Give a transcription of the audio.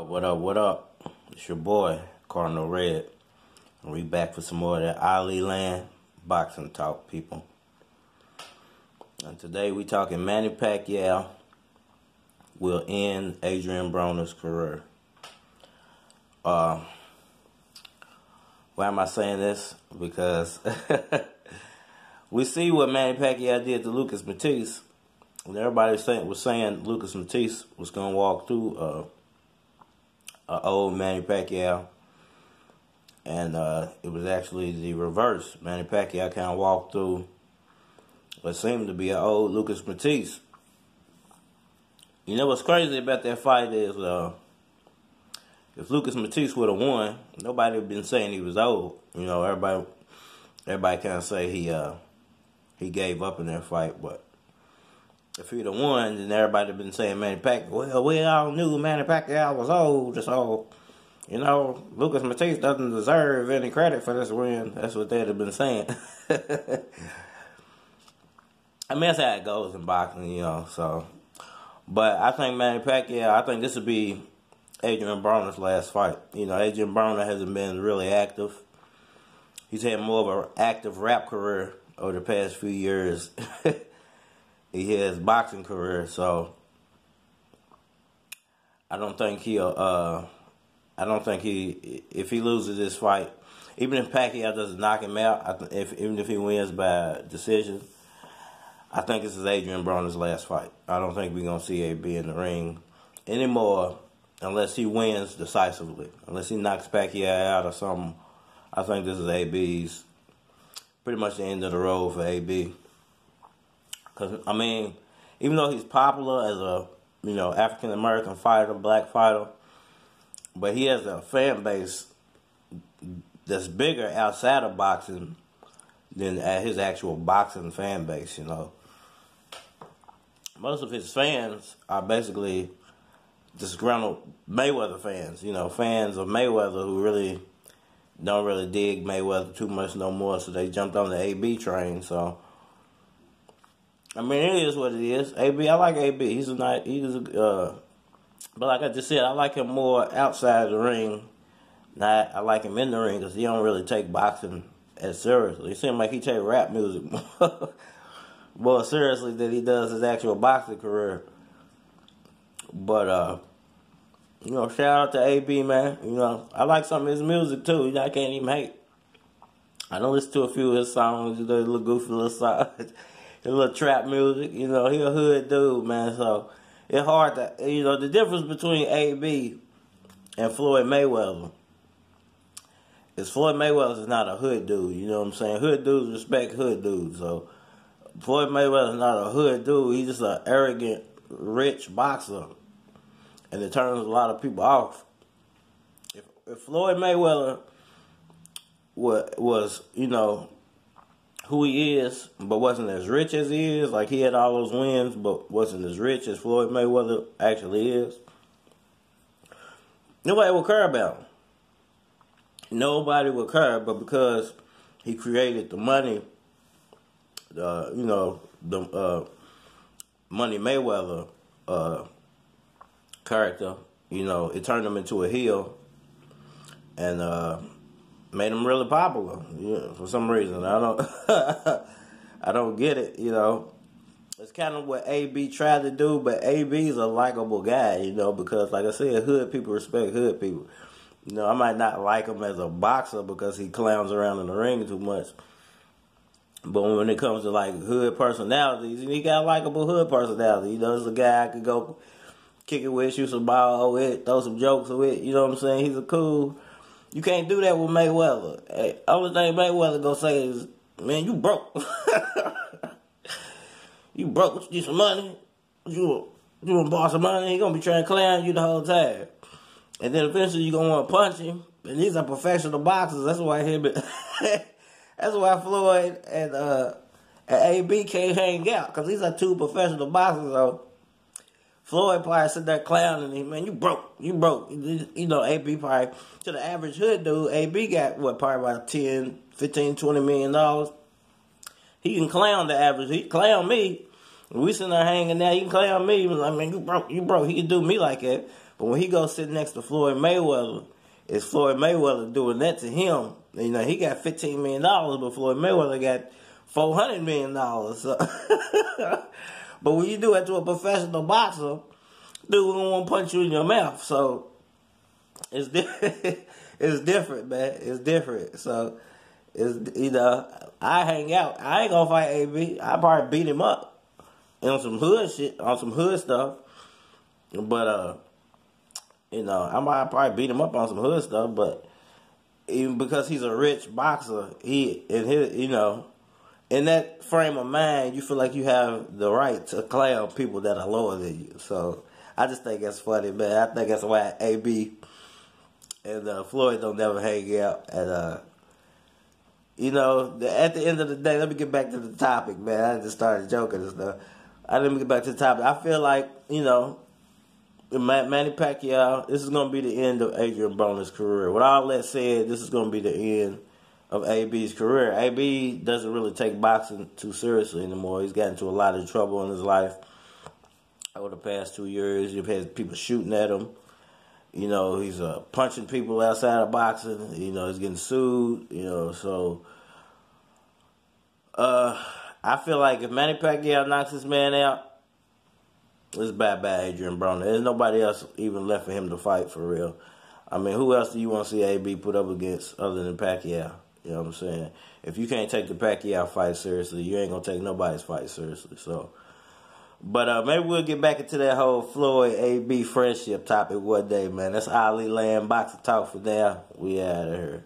What up, what up? It's your boy, Cardinal Red. And we back for some more of that Ali Land boxing talk, people. And today we talking Manny Pacquiao will end Adrien Broner's career. Uh, why am I saying this? Because we see what Manny Pacquiao did to Lucas Matthysse. And everybody was saying, was saying Lucas Matthysse was going to walk through uh, uh, old Manny Pacquiao. And uh, it was actually the reverse. Manny Pacquiao kind of walked through what seemed to be an old Lucas Matthysse. You know what's crazy about that fight is uh, if Lucas Matthysse would have won, nobody would have been saying he was old. You know, everybody everybody kind of say he uh, he gave up in that fight, but if he'd have won, then everybody been saying Manny Pacquiao. Well, we all knew Manny Pacquiao was old, so you know Lucas Matthysse doesn't deserve any credit for this win. That's what they'd have been saying. I mean, that's how it goes in boxing, you know. So, but I think Manny Pacquiao. I think this would be Adrien Broner's last fight. You know, Adrien Broner hasn't been really active. He's had more of an active rap career over the past few years. he has boxing career, so I don't think he'll. Uh, I don't think he. If he loses this fight, even if Pacquiao doesn't knock him out, if even if he wins by decision, I think this is Adrien Broner's last fight. I don't think we're gonna see AB in the ring anymore unless he wins decisively. Unless he knocks Pacquiao out or something. I think this is AB's pretty much the end of the road for AB. Cause I mean, even though he's popular as a you know African American fighter, black fighter, but he has a fan base that's bigger outside of boxing than his actual boxing fan base. You know, most of his fans are basically disgruntled Mayweather fans. You know, fans of Mayweather who really don't really dig Mayweather too much no more, so they jumped on the AB train. So, I mean, it is what it is. AB, I like AB. He's a nice, he's a, uh, but like I just said, I like him more outside the ring. Not, I like him in the ring because he don't really take boxing as seriously. It seems like he take rap music more seriously than he does his actual boxing career. But uh, you know, shout out to AB man. You know, I like some of his music too. You know, I can't even hate. I don't listen to a few of his songs. You know, little goofy little songs, a little trap music. You know, he a hood dude, man. So it's hard to you know the difference between AB and Floyd Mayweather is Floyd Mayweather is not a hood dude. You know what I'm saying? Hood dudes respect hood dudes. So Floyd Mayweather is not a hood dude. He's just an arrogant, rich boxer and it turns a lot of people off. If, if Floyd Mayweather was, was, you know, who he is, but wasn't as rich as he is, like he had all those wins, but wasn't as rich as Floyd Mayweather actually is, nobody would care about him. Nobody would care, but because he created the money, uh, you know, the uh, Money Mayweather uh, character, you know, it turned him into a heel. And uh, made him really popular. Know, for some reason, I don't, I don't get it. You know, it's kind of what AB tried to do, but AB is a likable guy. You know, because like I said, hood people respect hood people. You know, I might not like him as a boxer because he clowns around in the ring too much. But when it comes to like hood personalities, he got likable hood personality. You know, he's a guy I could go kick it with, shoot some ball with, throw some jokes with. You know what I'm saying? He's a cool. You can't do that with Mayweather. Hey, only thing Mayweather gonna say is, "Man, you broke. you broke. You need some money. You you to borrow some money? He gonna be trying to clown you the whole time, and then eventually you gonna want to punch him. And these are professional boxers. That's why him. that's why Floyd and uh and AB can't hang out because these are two professional boxers. So Floyd probably sit there clowning him, man, you broke, you broke. You know, AB probably, to the average hood dude, AB got, what, probably about 10, 15, 20 million dollars. He can clown the average, he clown me. we sitting there hanging out, he can clown me. He Was like, man, you broke, you broke. He can do me like that. But when he goes sit next to Floyd Mayweather, it's Floyd Mayweather doing that to him? You know, he got fifteen million dollars, but Floyd Mayweather got four hundred million dollars. So. but when you do it to a professional boxer, dude gonna want to punch you in your mouth. So it's different. it's different, man. It's different. So it's you know, I hang out. I ain't gonna fight AB. I probably beat him up on some hood shit, on some hood stuff. But uh, you know, I might probably beat him up on some hood stuff. But even because he's a rich boxer, he and his, you know, in that frame of mind, you feel like you have the right to clown people that are lower than you. So I just think that's funny, man. I think that's why AB and uh, Floyd don't never hang out. And uh, you know, the, at the end of the day, let me get back to the topic, man. I just started joking and stuff. I let me get back to the topic. I feel like you know, Manny Pacquiao. This is gonna be the end of Adrien Broner's career. With all that said, this is gonna be the end of AB's career. AB doesn't really take boxing too seriously anymore. He's gotten into a lot of trouble in his life over the past two years. You've had people shooting at him. You know, he's uh, punching people outside of boxing. You know, he's getting sued. You know, so uh, I feel like if Manny Pacquiao knocks this man out, it's bad, bad Adrien Broner. There's nobody else even left for him to fight for real. I mean, who else do you want to see AB put up against other than Pacquiao? You know what I'm saying? If you can't take the Pacquiao fight seriously, you ain't gonna take nobody's fight seriously. So, but uh, maybe we'll get back into that whole Floyd AB friendship topic one day, man. That's Ali Land Boxer Talk for now. We out of here.